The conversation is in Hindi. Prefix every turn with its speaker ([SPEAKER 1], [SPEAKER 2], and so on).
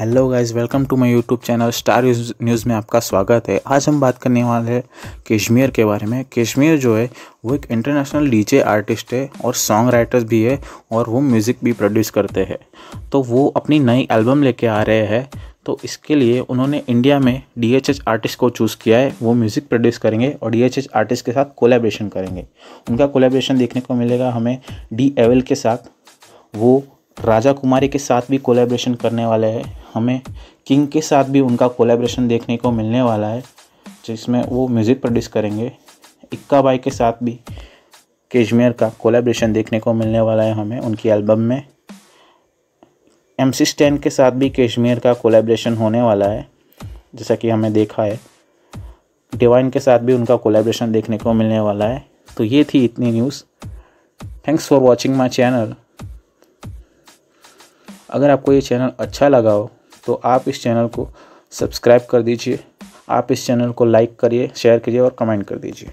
[SPEAKER 1] Hello guys welcome to my YouTube channel star news में आपका स्वागत है। आज हम बात करने वाले हैं कश्मीर के बारे में। कश्मीर जो है, वो एक इंटरनेशनल डीजे आर्टिस्ट है और सॉन्ग राइटर्स भी है और वो म्यूज़िक भी प्रोड्यूस करते हैं। तो वो अपनी नई एल्बम लेके आ रहे हैं। तो इसके लिए उन्होंने इंडिया में डीएचएच आर्टिस्ट को चूज़ किया है। वो म्यूज़िक प्रोड्यूस करेंगे और डीएचएच आर्टिस्ट के साथ कोलेब्रेशन करेंगे। उनका कोलेब्रेशन देखने को मिलेगा हमें डी एवल के साथ। वो राजा कुमारी के साथ भी कोलेब्रेशन करने वाले हैं। हमें किंग के साथ भी उनका कोलेब्रेशन देखने को मिलने वाला है, जिसमें वो म्यूज़िक प्रोड्यूस करेंगे। इक्का बाई के साथ भी केजमेर का कोलेब्रेशन देखने को मिलने वाला है हमें उनकी एल्बम में। एम सी स्टैन के साथ भी केशमेर का कोलेब्रेशन होने वाला है, जैसा कि हमें देखा है। डिवाइन के साथ भी उनका कोलेब्रेशन देखने को मिलने वाला है। तो ये थी इतनी news thanks for watching my channel अगर आपको ये चैनल अच्छा लगा हो तो आप इस चैनल को सब्सक्राइब कर दीजिए। आप इस चैनल को लाइक करिए, शेयर करिए और कमेंट कर दीजिए।